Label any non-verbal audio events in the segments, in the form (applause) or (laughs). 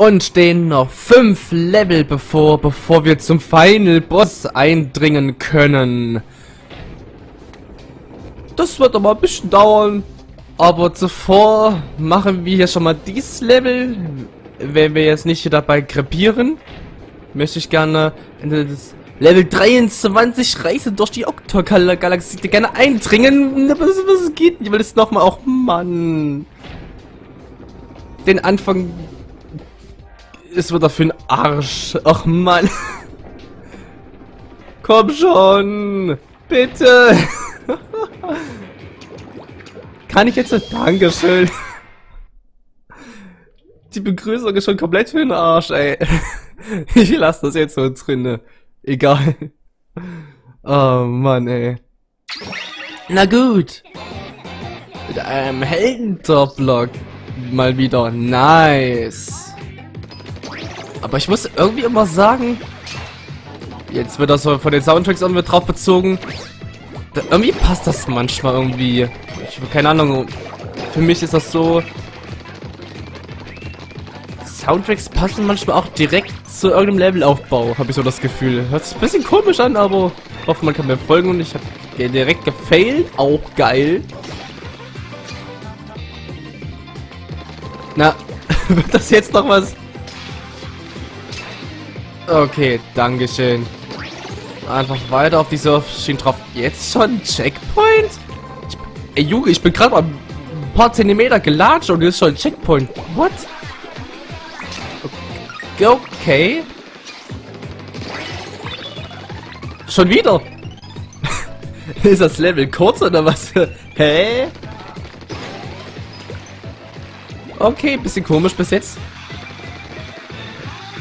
Und stehen noch fünf Level bevor, bevor wir zum Final Boss eindringen können. Das wird aber ein bisschen dauern. Aber zuvor machen wir hier schon mal dieses Level. Wenn wir jetzt nicht hier dabei krepieren, möchte ich gerne das Level 23 Reise durch die Okto-Galaxie gerne eindringen. Was, was geht nicht? Weil es nochmal auch, Mann. Den Anfang ist wieder für ein Arsch. Ach Mann. Komm schon. Bitte. Kann ich jetzt... Dankeschön. Die Begrüßung ist schon komplett für den Arsch, ey. Ich lasse das jetzt so drinne. Egal. Oh Mann, ey. Na gut. Mit einem Helden-Top-Block. Mal wieder. Nice. Aber ich muss irgendwie immer sagen, jetzt wird das von den Soundtracks irgendwie drauf bezogen. Da, irgendwie passt das manchmal irgendwie. Ich keine Ahnung. Für mich ist das so. Soundtracks passen manchmal auch direkt zu irgendeinem Levelaufbau, habe ich so das Gefühl. Hört sich ein bisschen komisch an, aber ich hoffe, man kann mir folgen und ich habe direkt gefailt. Auch geil. Na, (laughs) wird das jetzt noch was? Okay, Dankeschön. Einfach weiter auf die Surfschienen drauf. Jetzt schon Checkpoint? Ich, ey Junge, ich bin gerade mal ein paar Zentimeter gelatscht und jetzt schon Checkpoint. What? Okay. okay. Schon wieder? (laughs) Ist das Level kurz oder was? (laughs) Hä? Okay, bisschen komisch bis jetzt.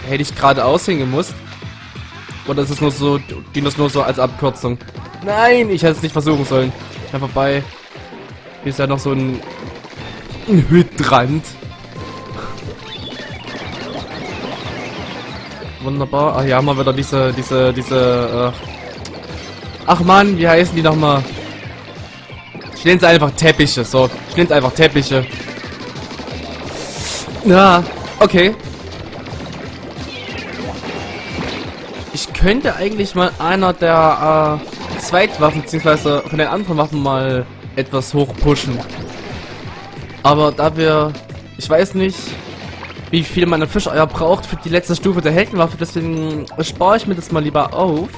Hätte ich gerade aushängen gemusst. Oder ist es nur so, ging das nur so als Abkürzung? Nein, ich hätte es nicht versuchen sollen. Ja, vorbei. Hier ist ja noch so ein, ein Hydrant. Wunderbar. Ach ja, haben wir wieder diese, diese, diese, äh Ach man, wie heißen die nochmal? Ich nenne es einfach Teppiche, so. Ich nenne es einfach Teppiche. Ja, okay. Könnte eigentlich mal einer der äh, Zweitwaffen, beziehungsweise von den anderen Waffen mal etwas hoch pushen. Aber da wir, ich weiß nicht, wie viel man an Fischeier braucht für die letzte Stufe der Heldenwaffe, deswegen spare ich mir das mal lieber auf.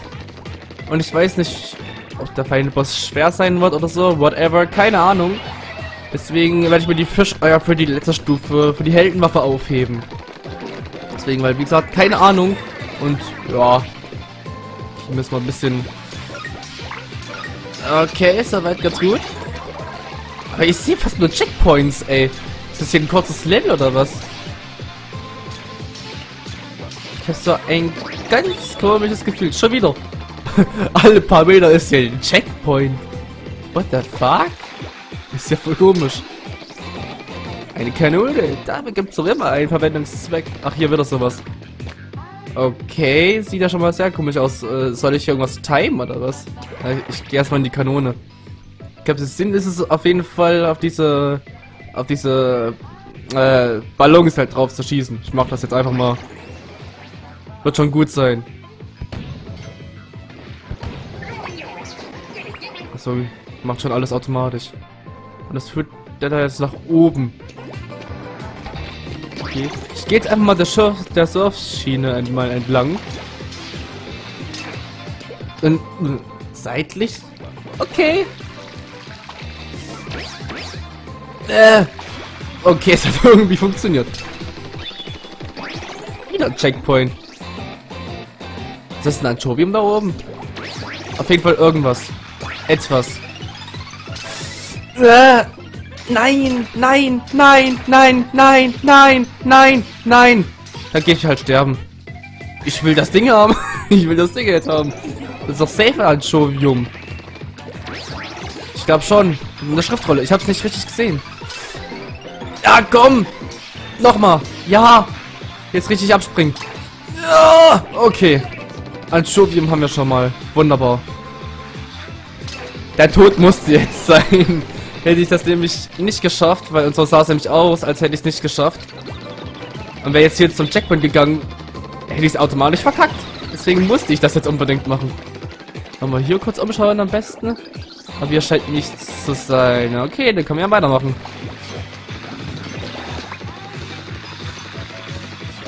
Und ich weiß nicht, ob der Final Boss schwer sein wird oder so, whatever, keine Ahnung. Deswegen werde ich mir die Fischeier für die letzte Stufe, für die Heldenwaffe aufheben. Deswegen, weil wie gesagt, keine Ahnung. Und ja, müssen wir ein bisschen... Okay, soweit ganz gut. Aber ich sehe fast nur Checkpoints, ey. Ist das hier ein kurzes Level oder was? Ich habe so ein ganz komisches Gefühl. Schon wieder. (laughs) Alle paar Meter ist hier ein Checkpoint. What the fuck? Ist ja voll komisch. Eine Kanone. Dafür gibt es doch immer einen Verwendungszweck. Ach, hier wieder sowas. Okay, sieht ja schon mal sehr komisch aus. Äh, soll ich irgendwas timen oder was? ich gehe erstmal in die Kanone. Ich glaube, der Sinn ist es auf jeden Fall auf diese auf diese äh, Ballons halt drauf zu schießen. Ich mache das jetzt einfach mal. Wird schon gut sein. Achso, macht schon alles automatisch. Und das führt der da jetzt nach oben. Okay. Ich gehe jetzt einfach mal der, Surf der Surfschiene mal entlang. Und äh, seitlich. Okay. Äh. Okay, (laughs) es hat irgendwie funktioniert. Wieder Checkpoint. Ist das ein Anchovium da oben? Auf jeden Fall irgendwas. Etwas. Äh. Nein, nein, nein, nein, nein, nein, nein, nein. Dann gehe ich halt sterben. Ich will das Ding haben. (laughs) ich will das Ding jetzt haben. Das ist doch safe Anchovium. Ich glaube schon. In der Schriftrolle. Ich habe es nicht richtig gesehen. Ja, komm. Nochmal. Ja. Jetzt richtig abspringen. Ja. Okay. Anchovium haben wir schon mal. Wunderbar. Der Tod musste jetzt (laughs) sein hätte ich das nämlich nicht geschafft, weil unser sah es nämlich aus, als hätte ich es nicht geschafft. Und wäre jetzt hier zum Checkpoint gegangen, hätte ich es automatisch verkackt. Deswegen musste ich das jetzt unbedingt machen. Wir hier kurz umschauen am besten? Aber hier scheint nichts zu sein. Okay, dann können wir ja weitermachen.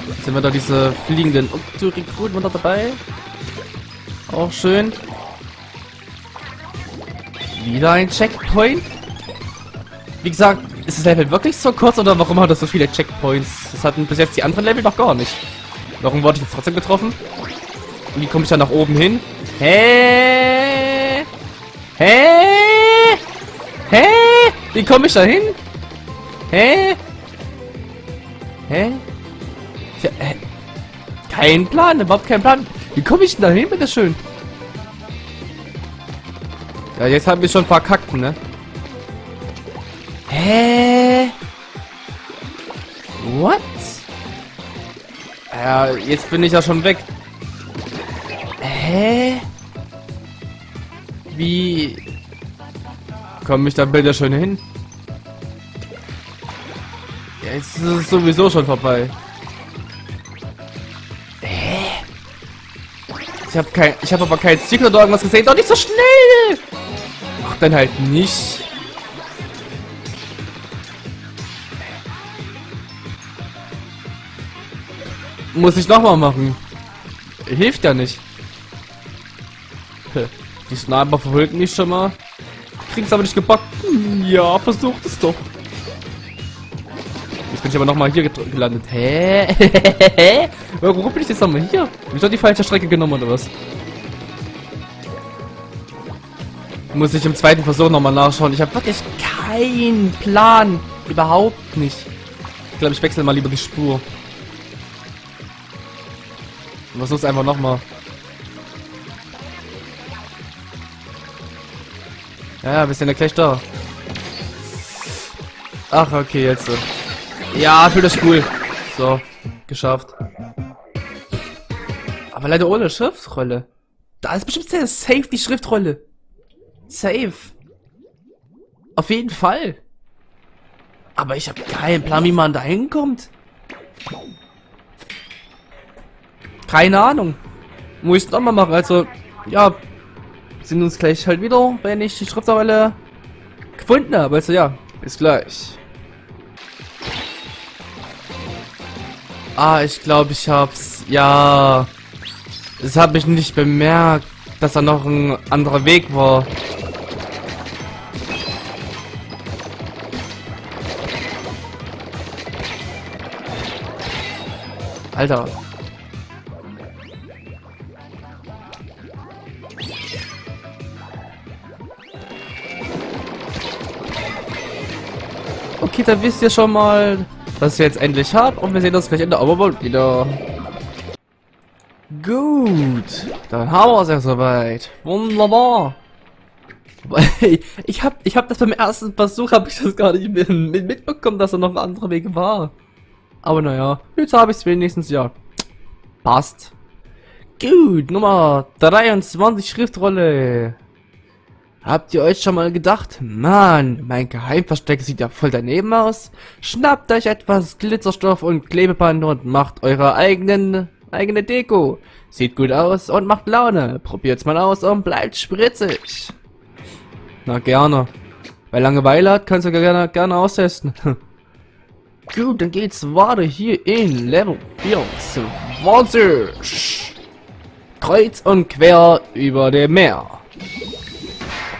Jetzt sind wir da diese fliegenden Octo-Rekruten da dabei. Auch schön. Wieder ein Checkpoint. Wie gesagt, ist das Level wirklich so kurz oder warum hat das so viele Checkpoints? Das hatten bis jetzt die anderen Level noch gar nicht. Warum wurde ich jetzt trotzdem getroffen? Wie komme ich da nach oben hin? Hä? Hä? Hä? Wie komme ich da hin? Hä? Hä? Ja, hä? Kein Plan, überhaupt kein Plan. Wie komme ich denn da hin, bitteschön? Ja, jetzt haben wir schon verkackt, ne? Hä? What? Ja, jetzt bin ich ja schon weg. Hä? Wie komme ich da bitte schön hin? Jetzt ist es sowieso schon vorbei. Hä? Ich habe kein, ich habe aber kein Stick oder irgendwas gesehen. Doch nicht so schnell! Ach, dann halt nicht. Muss ich nochmal machen. Hilft ja nicht. Die Sniper verhüllen mich schon mal. Krieg's aber nicht gepackt. Hm, ja, versucht es doch. Jetzt bin ich aber nochmal hier gelandet. Hä? (laughs) Warum bin ich jetzt nochmal hier? Hab ich doch die falsche Strecke genommen oder was? Muss ich im zweiten Versuch nochmal nachschauen. Ich habe wirklich keinen Plan. Überhaupt nicht. Ich glaube, ich wechsle mal lieber die Spur. Versuch's einfach nochmal. Ja, wir sind ja gleich da. Ach, okay, jetzt. Ja, für das cool. So, geschafft. Aber leider ohne Schriftrolle. Da ist bestimmt sehr safe die Schriftrolle. Safe. Auf jeden Fall. Aber ich habe keinen Plan, wie man da hinkommt. Keine Ahnung. Muss ich noch mal machen. Also, ja, sind uns gleich halt wieder, wenn ich die Schriftrolle gefunden habe. Also ja, bis gleich. Ah, ich glaube, ich hab's. Ja. Das habe ich nicht bemerkt, dass da noch ein anderer Weg war. Alter. Okay, dann wisst ihr schon mal, was ich jetzt endlich habe. Und wir sehen uns gleich in der Overworld wieder. Gut, dann haben wir es ja soweit. Wunderbar. (laughs) Ich hab, ich hab das beim ersten Versuch, habe ich das gar nicht mit, mitbekommen, dass da noch ein anderer Weg war. Aber naja, jetzt habe ich es wenigstens, ja. Passt. Gut, Nummer 23 Schriftrolle. Habt ihr euch schon mal gedacht, Mann, mein Geheimversteck sieht ja voll daneben aus? Schnappt euch etwas Glitzerstoff und Klebeband und macht eure eigenen, eigene Deko. Sieht gut aus und macht Laune. Probiert's mal aus und bleibt spritzig. Na gerne. Wer Langeweile hat, kannst du gerne, gerne austesten. (laughs) gut, dann geht's weiter hier in Level 24. Kreuz und quer über dem Meer.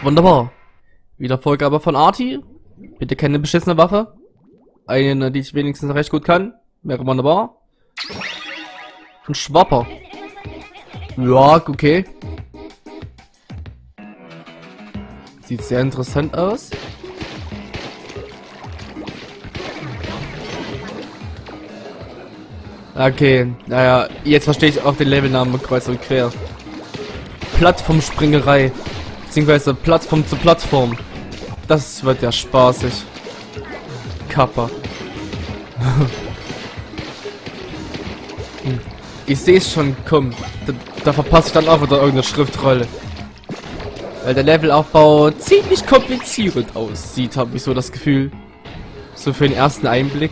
Wunderbar. Wieder Vorgabe von Arti. Bitte keine beschissene Waffe. Eine, die ich wenigstens recht gut kann. Wäre wunderbar. Ein Schwapper. Ja, okay. Sieht sehr interessant aus. Okay, naja, jetzt verstehe ich auch den Levelnamen kreuz und quer. Plattformspringerei. Beziehungsweise Plattform zu Plattform. Das wird ja spaßig. Kappa. Hm. ich sehe es schon, komm. Da, da verpasse ich dann auch wieder irgendeine Schriftrolle. Weil der Levelaufbau ziemlich kompliziert aussieht, habe ich so das Gefühl. So für den ersten Einblick.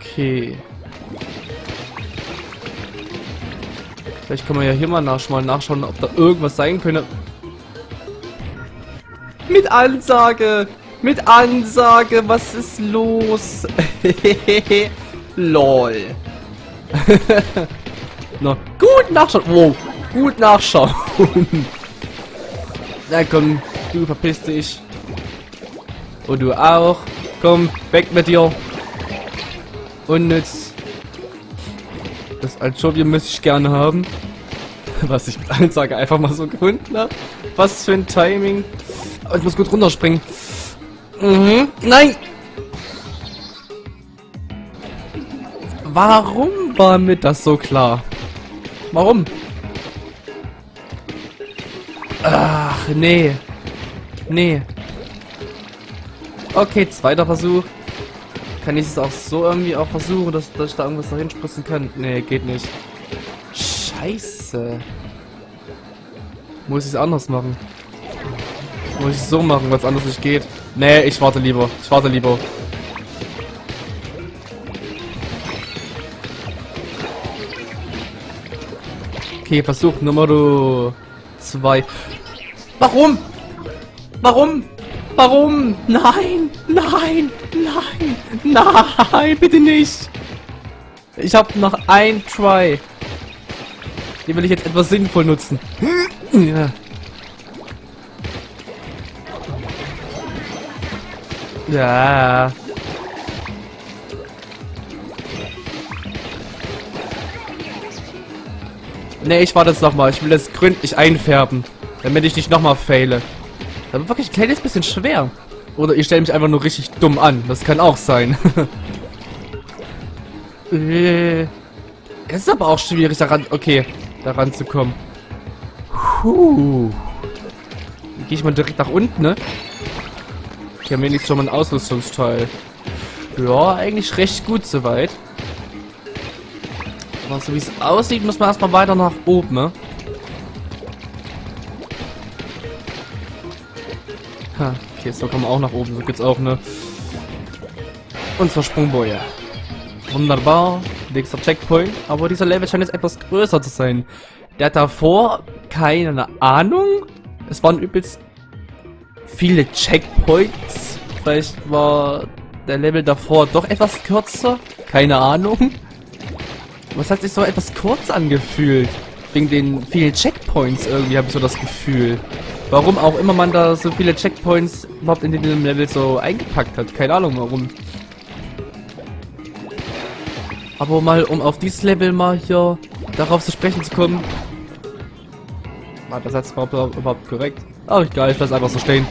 Okay. Vielleicht kann man ja hier mal, nach, mal nachschauen, ob da irgendwas sein könnte. Mit Ansage! Mit Ansage! Was ist los? (laughs) LOL. (laughs) Na, gut nachschauen. Wow, gut nachschauen. (laughs) Na komm, du verpiss dich. Und du auch. Komm, weg mit dir. Unnütz. Das Alchovium müsste ich gerne haben. Was ich (laughs) mit Ansage einfach mal so gefunden habe. Was für ein Timing. Oh, ich muss gut runterspringen. Mhm. Nein! Warum war mir das so klar? Warum? Ach, nee. Nee. Okay, zweiter Versuch. Kann ich es auch so irgendwie auch versuchen, dass, dass ich da irgendwas dahin spritzen kann? Nee, geht nicht. Scheiße. Muss ich es anders machen? Muss ich es so machen, weil es anders nicht geht? Nee, ich warte lieber. Ich warte lieber. Okay, Versuch Nummer 2. Warum? Warum? Warum? Nein, nein, nein, nein, bitte nicht. Ich habe noch ein Try. Den will ich jetzt etwas sinnvoll nutzen. ja. Ja. Ne, ich warte jetzt nochmal. Ich will das gründlich einfärben. Damit ich nicht nochmal faile. Das ist wirklich ein kleines bisschen schwer. Oder ich stelle mich einfach nur richtig dumm an. Das kann auch sein. (laughs) äh, es ist aber auch schwierig daran... Okay, daran zu kommen. Puh. Gehe ich mal direkt nach unten, ne? Ich habe wenigstens schon mal ein Ausrüstungsteil. Ja, eigentlich recht gut soweit. Aber so wie es aussieht, muss man erstmal weiter nach oben, ne? Ha, okay, so kann man auch nach oben. So geht's auch, ne? Und zur Sprungboje. Wunderbar. Nächster Checkpoint. Aber dieser Level scheint jetzt etwas größer zu sein. Der davor, keine Ahnung. Es waren übelst viele Checkpoints. Vielleicht war der Level davor doch etwas kürzer. Keine Ahnung. Was hat sich so etwas kurz angefühlt? Wegen den vielen Checkpoints irgendwie habe ich so das Gefühl. Warum auch immer man da so viele Checkpoints überhaupt in dem Level so eingepackt hat. Keine Ahnung warum. Aber mal, um auf dieses Level mal hier darauf zu sprechen zu kommen. War das jetzt überhaupt, überhaupt korrekt? Ach egal, ich lasse einfach so stehen.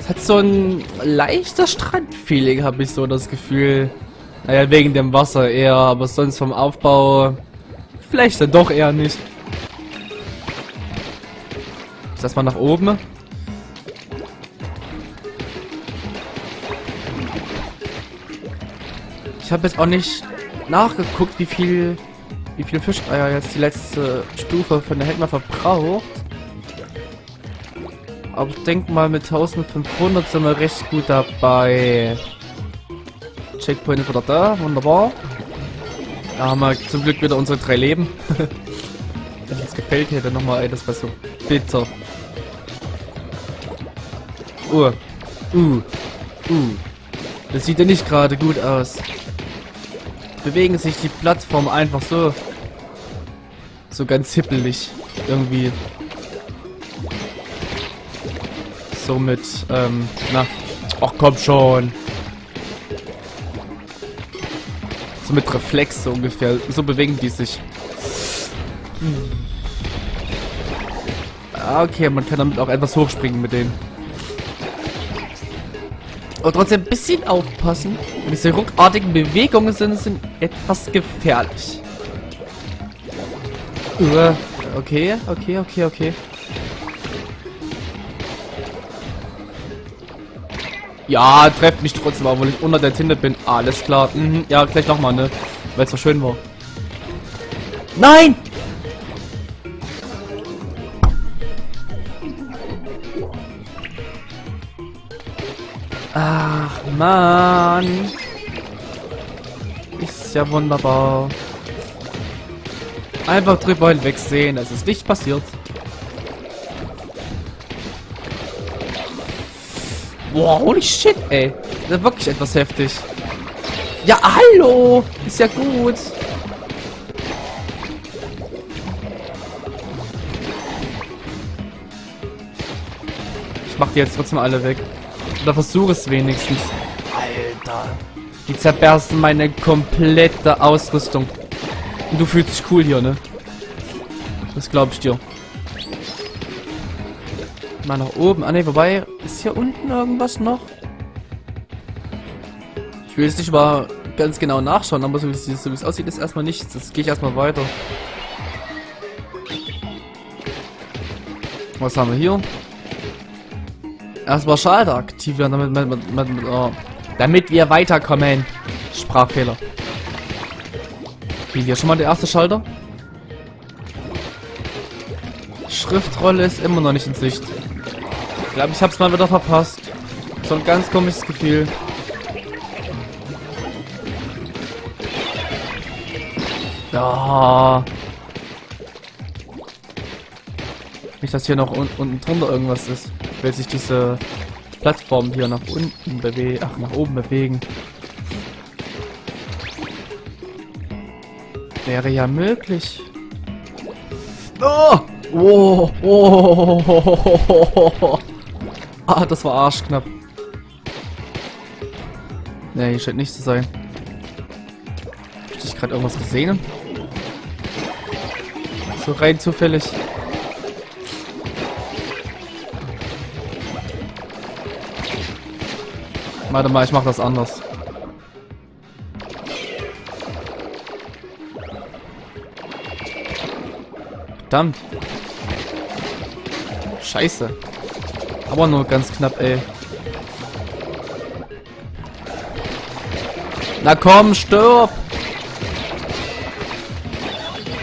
Es hat so ein leichter Strandfeeling, habe ich so das Gefühl. Naja, wegen dem Wasser eher, aber sonst vom Aufbau vielleicht dann doch eher nicht. Ist das mal nach oben? Ich habe jetzt auch nicht nachgeguckt, wie viel wie viel Fischeier jetzt die letzte Stufe von der Heldner verbraucht. Aber ich denke mal, mit 1500 sind wir recht gut dabei. Checkpoint ist wieder da, wunderbar. Da haben wir zum Glück wieder unsere drei Leben. (laughs) Wenn es gefällt hätte, nochmal ey, das war so bitter. Uh, uh, uh. Das sieht ja nicht gerade gut aus. Bewegen sich die Plattform einfach so. So ganz hippelig. Irgendwie. so mit, ähm, na, ach komm schon. So mit Reflex so ungefähr. So bewegen die sich. Hm. Okay, man kann damit auch etwas hochspringen mit denen. Aber trotzdem ein bisschen aufpassen. Diese ruckartigen Bewegungen sind, sind etwas gefährlich. Okay, okay, okay, okay. Ja, trefft mich trotzdem, obwohl ich unter der Tinte bin. Alles klar. Mhm. Ja, gleich nochmal, ne? Weil es so schön war. Nein! Ach, Mann. Ist ja wunderbar. Einfach drüber hinwegsehen, es ist nicht passiert. Boah, holy shit, ey. Das ist wirklich etwas heftig. Ja, hallo! Ist ja gut. Ich mach die jetzt trotzdem alle weg. Oder versuche es wenigstens. Alter. Die zerbersten meine komplette Ausrüstung. Und du fühlst dich cool hier, ne? Das glaube ich dir. Mal nach oben. Ah ne, wobei, ist hier unten irgendwas noch? Ich will jetzt nicht mal ganz genau nachschauen, aber so wie es, so wie es aussieht, ist erstmal nichts. Jetzt gehe ich erstmal weiter. Was haben wir hier? Erstmal Schalter aktivieren, damit, mit, mit, mit, oh, damit wir weiterkommen. Sprachfehler. Okay, hier schon mal der erste Schalter. Schriftrolle ist immer noch nicht in Sicht. Ich glaube, ich habe es mal wieder verpasst. So ein ganz komisches Gefühl. Ja. Nicht, dass hier noch un unten drunter irgendwas ist. Weil sich diese Plattform hier nach unten bewegen. Ach, nach oben bewegen. Wäre ja möglich. Oh! Oh! Oh! Ah, das war arschknapp. Ne, hier scheint nicht zu sein. Hab ich gerade irgendwas gesehen? So rein zufällig. Warte mal, ich mach das anders. Verdammt. Scheiße. Aber nur ganz knapp, ey. Na komm, stirb!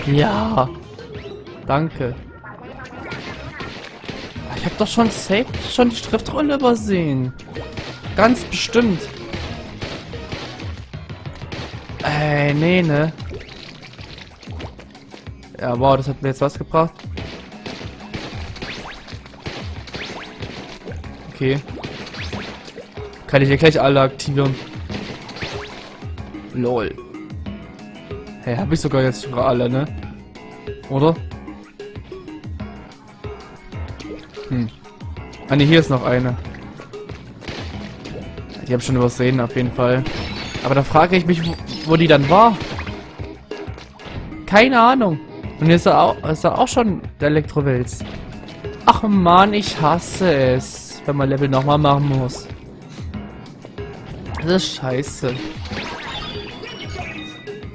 Ja. Danke. Ich hab doch schon safe schon die Schriftrolle übersehen. Ganz bestimmt. Ey, nee, ne? Ja, wow, das hat mir jetzt was gebracht. Okay. Kann ich hier gleich alle aktivieren. Lol. Hey, habe ich sogar jetzt sogar alle, ne? Oder? Hm. Ah ne, hier ist noch eine. Die habe ich schon übersehen, auf jeden Fall. Aber da frage ich mich, wo, wo, die dann war. Keine Ahnung. Und hier ist er auch, ist er auch schon der Elektrowels. Ach man, ich hasse es, wenn man Level nochmal machen muss. Das ist scheiße.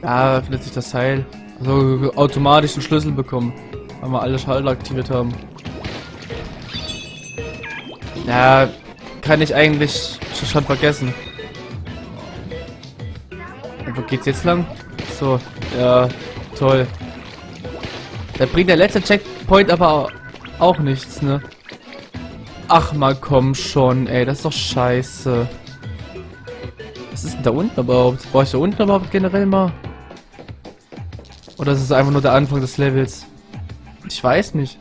Ja, findet sich das Teil. Also automatisch einen Schlüssel bekommen. Weil wir alle Schalter aktiviert haben. Ja, kann ich eigentlich schon vergessen. Und wo geht's jetzt lang? So, ja, toll. Da bringt der letzte Checkpoint aber auch nichts, ne? Ach mal komm schon, ey, das ist doch scheiße. Was ist denn da unten überhaupt? Brauche ich da unten überhaupt generell mal? Oder ist es einfach nur der Anfang des Levels? Ich weiß nicht.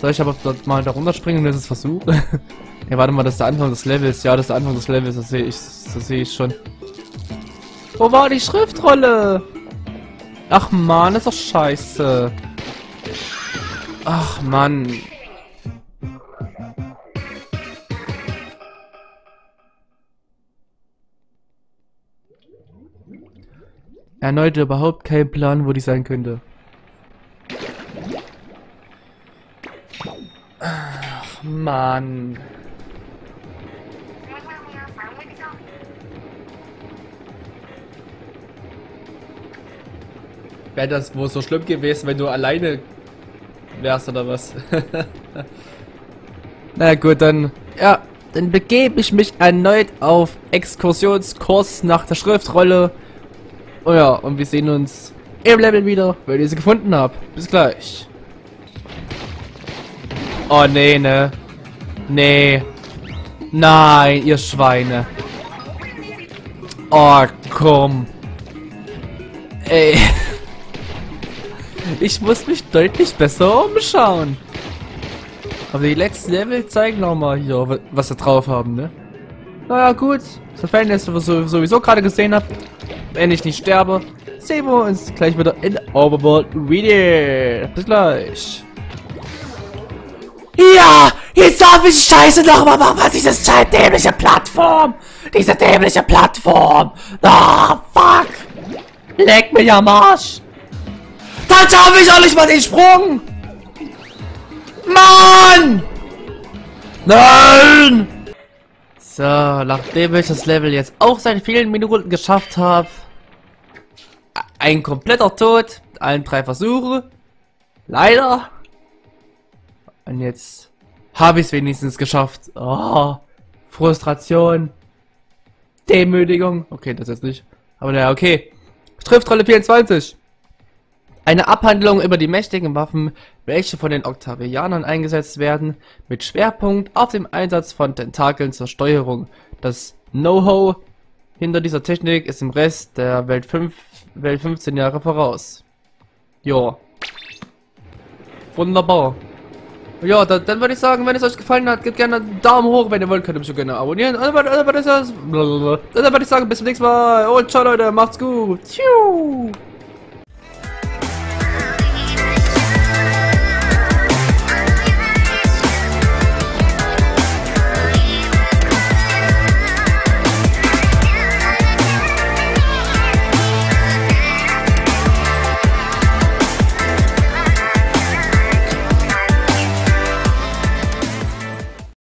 Soll ich aber mal da runterspringen und das ist Versuch? (laughs) ja, warte mal, das ist der Anfang des Levels. Ja, das ist der Anfang des Levels, das sehe ich, das sehe ich schon. Wo war die Schriftrolle? Ach man, das ist doch scheiße. Ach man. Erneut überhaupt kein Plan, wo die sein könnte. Ach, Mann. Wäre das wohl so schlimm gewesen, wenn du alleine wärst oder was? (laughs) Na gut, dann... Ja, dann begebe ich mich erneut auf Exkursionskurs nach der Schriftrolle. Oh ja, und wir sehen uns im Level wieder, weil ich sie gefunden habe. Bis gleich. Oh nee, ne? Nee. Nein, ihr Schweine. Oh, komm. Ey. (laughs) Ich muss mich deutlich besser umschauen. Aber die letzten Level zeigen auch mal hier, was sie drauf haben, ne? Naja, gut. Sofern ihr es sowieso gerade gesehen habt, wenn ich nicht sterbe, sehen wir uns gleich wieder in Overworld Video. Bis gleich. Ja, jetzt darf ich Scheiße nochmal machen, was diese scheiß dämliche Plattform. Diese dämliche Plattform. Ah, fuck. Leck mich am Arsch. Dann schaffe ich auch nicht mal den Sprung. Mann! Nein! So, nachdem ich das Level jetzt auch seit vielen Minuten geschafft habe, ein kompletter Tod, allen drei Versuche, leider. Und jetzt habe ich es wenigstens geschafft. Oh, Frustration, Demütigung. Okay, das jetzt nicht. Aber naja, okay. Schriftrolle 24. Eine Abhandlung über die mächtigen Waffen, welche von den Octavianern eingesetzt werden, mit Schwerpunkt auf dem Einsatz von Tentakeln zur Steuerung. Das Know-how hinter dieser Technik ist im Rest der Welt, 5, Welt 15 Jahre voraus. Ja. Wunderbar. Ja, dann, dann würde ich sagen, wenn es euch gefallen hat, gebt gerne einen Daumen hoch, wenn ihr wollt, könnt ihr mich gerne abonnieren. Also, dann würde ich sagen, bis zum nächsten Mal und ciao Leute, macht's gut. Tschüss.